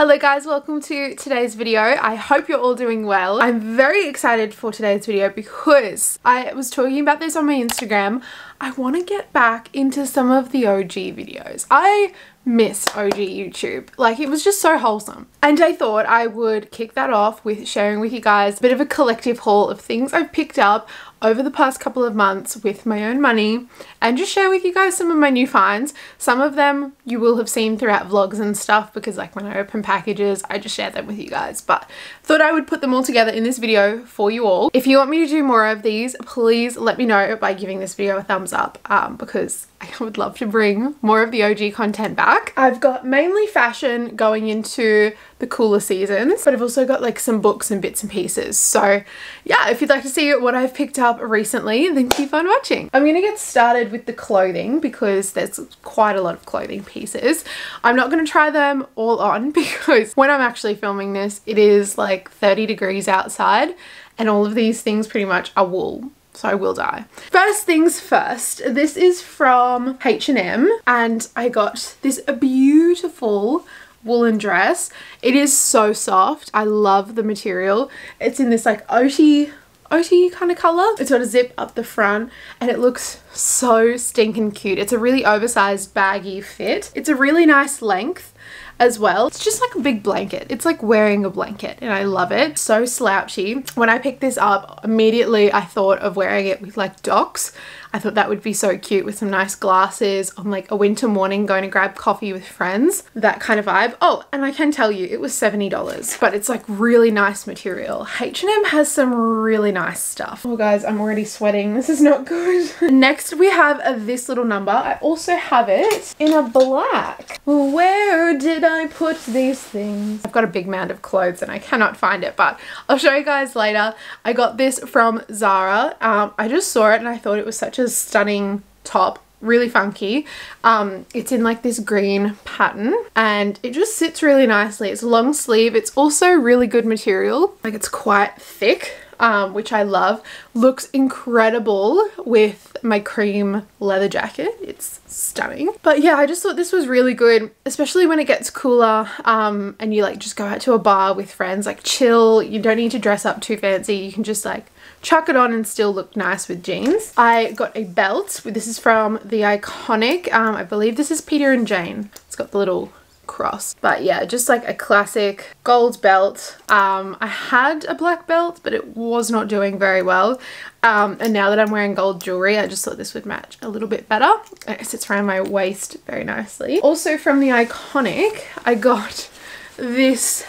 Hello guys, welcome to today's video. I hope you're all doing well. I'm very excited for today's video because I was talking about this on my Instagram. I want to get back into some of the OG videos. I miss OG YouTube. Like it was just so wholesome. And I thought I would kick that off with sharing with you guys a bit of a collective haul of things I've picked up over the past couple of months with my own money and just share with you guys some of my new finds. Some of them you will have seen throughout vlogs and stuff because like when I open packages I just share them with you guys but thought I would put them all together in this video for you all. If you want me to do more of these please let me know by giving this video a thumbs up um, because I would love to bring more of the OG content back. I've got mainly fashion going into the cooler seasons, but I've also got like some books and bits and pieces. So yeah, if you'd like to see what I've picked up recently, then keep on watching. I'm gonna get started with the clothing because there's quite a lot of clothing pieces. I'm not gonna try them all on because when I'm actually filming this, it is like 30 degrees outside and all of these things pretty much are wool so I will die. First things first, this is from H&M and I got this beautiful woolen dress. It is so soft. I love the material. It's in this like oaty oaty kind of colour. It's got a zip up the front and it looks so stinking cute. It's a really oversized baggy fit. It's a really nice length as well. It's just like a big blanket. It's like wearing a blanket and I love it. So slouchy. When I picked this up, immediately I thought of wearing it with like docs I thought that would be so cute with some nice glasses on like a winter morning going to grab coffee with friends. That kind of vibe. Oh, and I can tell you it was $70, but it's like really nice material. H&M has some really nice stuff. Oh guys, I'm already sweating. This is not good. Next we have a, this little number. I also have it in a black. Where did I put these things? I've got a big mound of clothes and I cannot find it, but I'll show you guys later. I got this from Zara. Um, I just saw it and I thought it was such a stunning top really funky um it's in like this green pattern and it just sits really nicely it's long sleeve it's also really good material like it's quite thick um, which I love. Looks incredible with my cream leather jacket. It's stunning. But yeah, I just thought this was really good, especially when it gets cooler um, and you like just go out to a bar with friends, like chill. You don't need to dress up too fancy. You can just like chuck it on and still look nice with jeans. I got a belt. This is from The Iconic. Um, I believe this is Peta and Jain. It's got the little cross. But yeah, just like a classic gold belt. Um, I had a black belt, but it was not doing very well. Um, and now that I'm wearing gold jewelry, I just thought this would match a little bit better. It sits around my waist very nicely. Also from The Iconic, I got this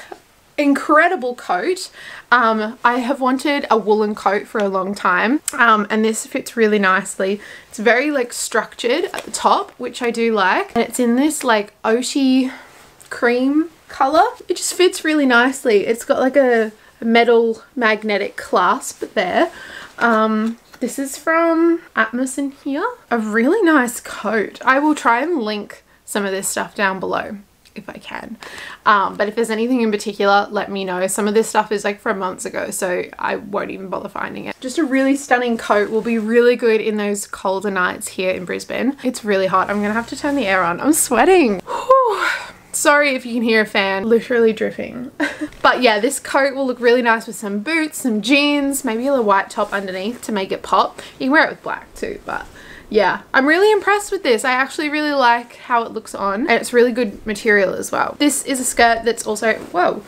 incredible coat. Um, I have wanted a woolen coat for a long time um, and this fits really nicely. It's very like structured at the top, which I do like. And it's in this like oaty cream color. It just fits really nicely. It's got like a metal magnetic clasp there. Um, this is from Atmos&Here. A really nice coat. I will try and link some of this stuff down below if I can. Um, but if there's anything in particular, let me know. Some of this stuff is like from months ago, so I won't even bother finding it. Just a really stunning coat will be really good in those colder nights here in Brisbane. It's really hot. I'm gonna have to turn the air on. I'm sweating. Whew. Sorry if you can hear a fan literally dripping. but yeah, this coat will look really nice with some boots, some jeans, maybe a little white top underneath to make it pop. You can wear it with black too, but yeah, I'm really impressed with this. I actually really like how it looks on and it's really good material as well. This is a skirt that's also, whoa,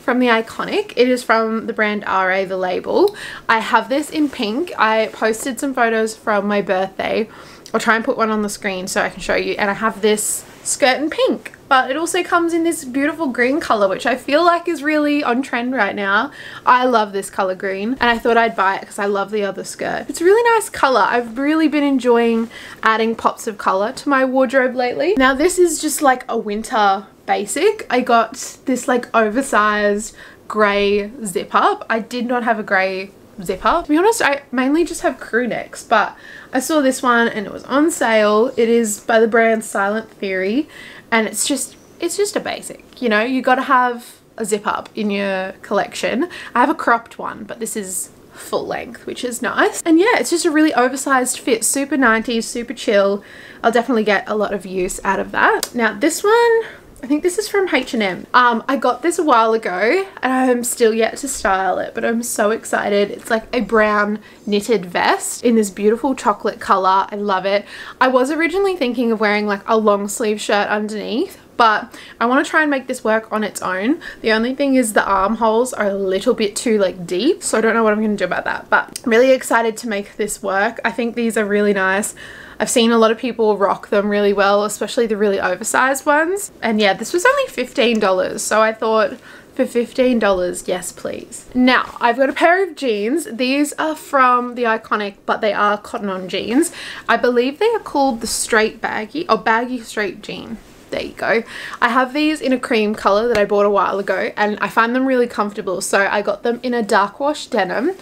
from the Iconic. It is from the brand RA, the label. I have this in pink. I posted some photos from my birthday. I'll try and put one on the screen so I can show you. And I have this skirt in pink but it also comes in this beautiful green color which I feel like is really on trend right now. I love this color green and I thought I'd buy it because I love the other skirt. It's a really nice color. I've really been enjoying adding pops of color to my wardrobe lately. Now this is just like a winter basic. I got this like oversized grey zip up. I did not have a grey zipper. To be honest, I mainly just have crew necks, but I saw this one and it was on sale. It is by the brand Silent Theory and it's just it's just a basic you know you got to have a zip up in your collection. I have a cropped one but this is full length which is nice. And yeah it's just a really oversized fit. Super 90s super chill. I'll definitely get a lot of use out of that. Now this one I think this is from H&M. Um, I got this a while ago and I'm still yet to style it, but I'm so excited. It's like a brown knitted vest in this beautiful chocolate color. I love it. I was originally thinking of wearing like a long sleeve shirt underneath, but I want to try and make this work on its own. The only thing is the armholes are a little bit too like deep, so I don't know what I'm going to do about that, but I'm really excited to make this work. I think these are really nice. I've seen a lot of people rock them really well, especially the really oversized ones. And yeah, this was only $15, so I thought for $15, yes please. Now, I've got a pair of jeans. These are from The Iconic, but they are cotton on jeans. I believe they are called the straight baggy, or baggy straight jean there you go. I have these in a cream colour that I bought a while ago and I find them really comfortable so I got them in a dark wash denim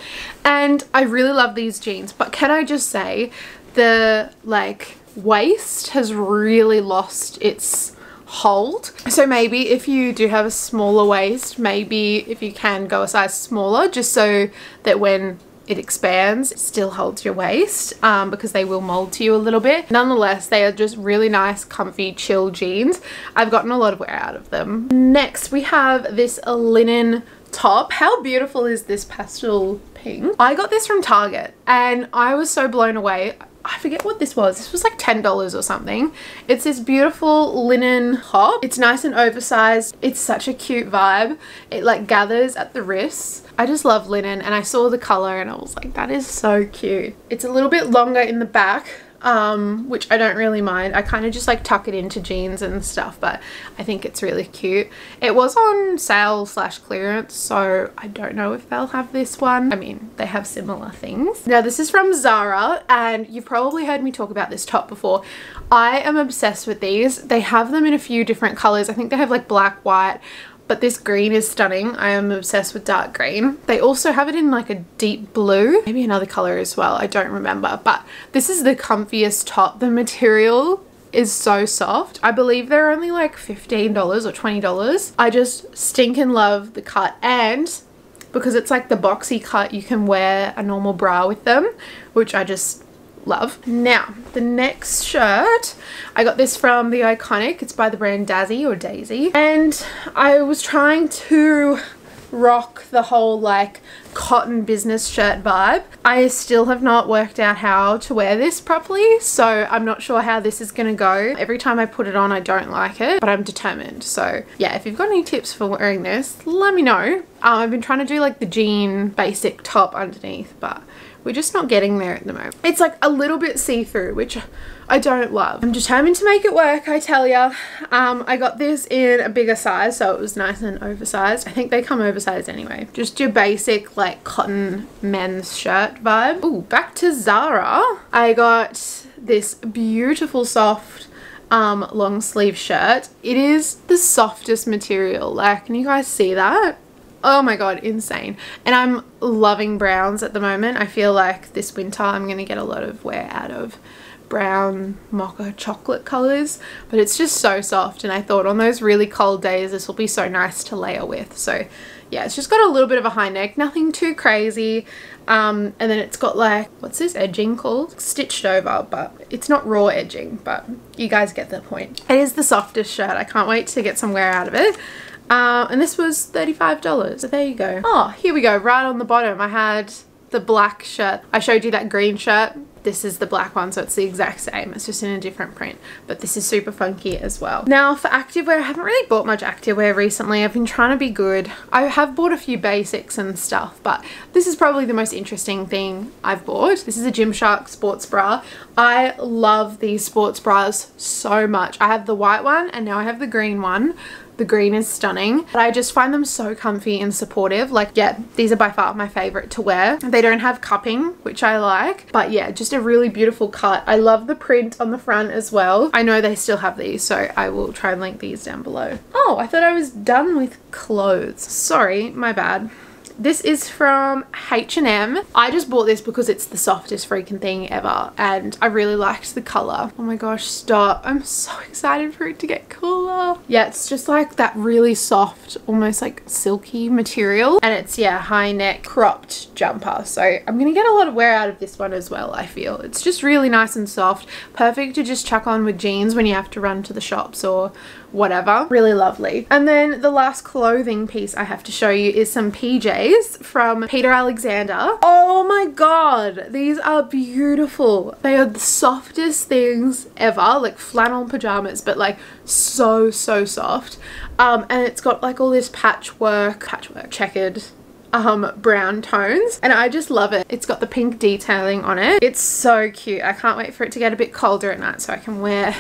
and I really love these jeans but can I just say the like waist has really lost its hold so maybe if you do have a smaller waist maybe if you can go a size smaller just so that when it expands it still holds your waist um, because they will mold to you a little bit. Nonetheless they are just really nice comfy chill jeans. I've gotten a lot of wear out of them. Next we have this linen top. How beautiful is this pastel pink? I got this from Target and I was so blown away I forget what this was. This was like $10 or something. It's this beautiful linen top. It's nice and oversized. It's such a cute vibe. It like gathers at the wrists. I just love linen and I saw the color and I was like, that is so cute. It's a little bit longer in the back um, which I don't really mind. I kind of just like tuck it into jeans and stuff, but I think it's really cute. It was on sale slash clearance, so I don't know if they'll have this one. I mean, they have similar things. Now this is from Zara and you've probably heard me talk about this top before. I am obsessed with these. They have them in a few different colors. I think they have like black, white, but this green is stunning. I am obsessed with dark green. They also have it in like a deep blue, maybe another color as well. I don't remember, but this is the comfiest top. The material is so soft. I believe they're only like $15 or $20. I just stink and love the cut and because it's like the boxy cut, you can wear a normal bra with them, which I just love. Now, the next shirt, I got this from The Iconic. It's by the brand Dazzy or Daisy. And I was trying to rock the whole like cotton business shirt vibe. I still have not worked out how to wear this properly so I'm not sure how this is going to go. Every time I put it on I don't like it but I'm determined so yeah if you've got any tips for wearing this let me know. Um, I've been trying to do like the jean basic top underneath but we're just not getting there at the moment. It's like a little bit see-through, which I don't love. I'm determined to make it work, I tell ya. Um, I got this in a bigger size, so it was nice and oversized. I think they come oversized anyway. Just your basic like cotton men's shirt vibe. Ooh, back to Zara. I got this beautiful soft um, long sleeve shirt. It is the softest material. Like, can you guys see that? Oh my god insane. And I'm loving browns at the moment. I feel like this winter I'm gonna get a lot of wear out of brown mocha chocolate colors but it's just so soft. And I thought on those really cold days this will be so nice to layer with. So yeah it's just got a little bit of a high neck nothing too crazy. Um, and then it's got like what's this edging called? Stitched over but it's not raw edging but you guys get the point. It is the softest shirt. I can't wait to get some wear out of it uh, and this was $35. So there you go. Oh, here we go. Right on the bottom, I had the black shirt. I showed you that green shirt. This is the black one, so it's the exact same. It's just in a different print, but this is super funky as well. Now for activewear, I haven't really bought much activewear recently. I've been trying to be good. I have bought a few basics and stuff, but this is probably the most interesting thing I've bought. This is a Gymshark sports bra. I love these sports bras so much. I have the white one and now I have the green one. The green is stunning. But I just find them so comfy and supportive. Like, yeah, these are by far my favorite to wear. They don't have cupping, which I like. But yeah, just a really beautiful cut. I love the print on the front as well. I know they still have these, so I will try and link these down below. Oh, I thought I was done with clothes. Sorry, my bad. This is from H&M. I just bought this because it's the softest freaking thing ever and I really liked the colour. Oh my gosh, stop. I'm so excited for it to get cooler. Yeah, it's just like that really soft, almost like silky material. And it's, yeah, high neck cropped jumper. So I'm going to get a lot of wear out of this one as well, I feel. It's just really nice and soft. Perfect to just chuck on with jeans when you have to run to the shops or whatever. Really lovely. And then the last clothing piece I have to show you is some PJs from Peter Alexander. Oh my god, these are beautiful. They are the softest things ever, like flannel pajamas, but like so, so soft. Um, and it's got like all this patchwork, patchwork, checkered um, brown tones and I just love it. It's got the pink detailing on it. It's so cute. I can't wait for it to get a bit colder at night so I can wear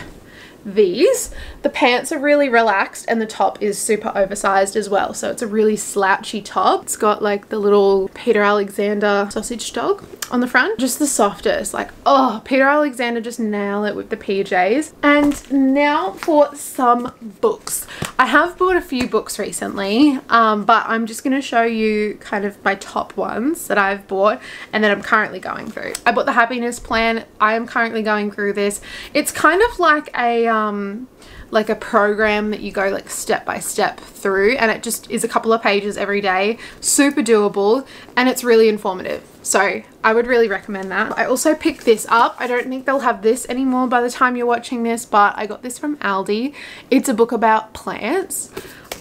these. The pants are really relaxed and the top is super oversized as well. So it's a really slouchy top. It's got like the little Peter Alexander sausage dog on the front. Just the softest. Like, oh, Peter Alexander just nail it with the PJs. And now for some books. I have bought a few books recently, um, but I'm just going to show you kind of my top ones that I've bought and that I'm currently going through. I bought the Happiness Plan. I am currently going through this. It's kind of like a um, like a program that you go like step by step through and it just is a couple of pages every day super doable and it's really informative so I would really recommend that. I also picked this up. I don't think they'll have this anymore by the time you're watching this, but I got this from Aldi. It's a book about plants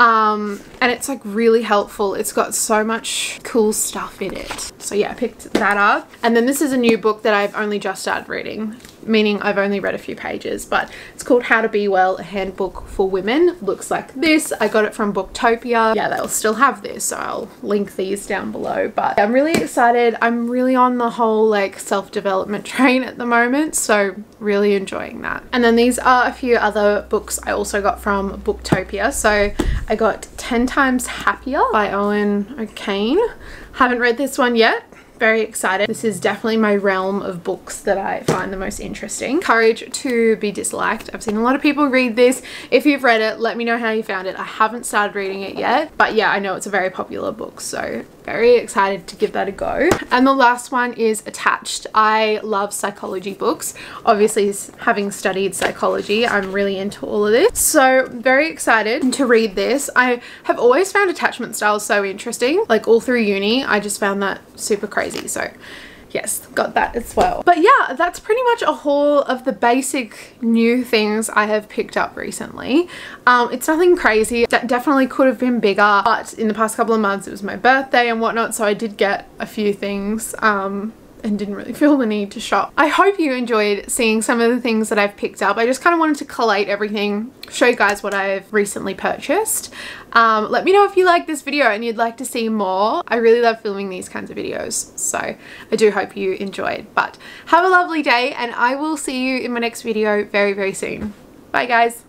um, and it's like really helpful. It's got so much cool stuff in it. So yeah, I picked that up. And then this is a new book that I've only just started reading meaning I've only read a few pages, but it's called How to Be Well, a handbook for women. Looks like this. I got it from Booktopia. Yeah, they'll still have this, so I'll link these down below. But I'm really excited. I'm really on the whole like self-development train at the moment, so really enjoying that. And then these are a few other books I also got from Booktopia. So I got 10 Times Happier by Owen O'Kane. Haven't read this one yet very excited. This is definitely my realm of books that I find the most interesting. Courage to be Disliked. I've seen a lot of people read this. If you've read it, let me know how you found it. I haven't started reading it yet, but yeah, I know it's a very popular book, so very excited to give that a go. And the last one is Attached. I love psychology books. Obviously, having studied psychology, I'm really into all of this. So very excited to read this. I have always found attachment styles so interesting. Like all through uni, I just found that super crazy. So yes got that as well. But yeah that's pretty much a haul of the basic new things I have picked up recently. Um, it's nothing crazy. That definitely could have been bigger but in the past couple of months it was my birthday and whatnot so I did get a few things um, and didn't really feel the need to shop. I hope you enjoyed seeing some of the things that I've picked up. I just kind of wanted to collate everything, show you guys what I've recently purchased. Um, let me know if you like this video and you'd like to see more. I really love filming these kinds of videos, so I do hope you enjoyed. But have a lovely day and I will see you in my next video very, very soon. Bye guys.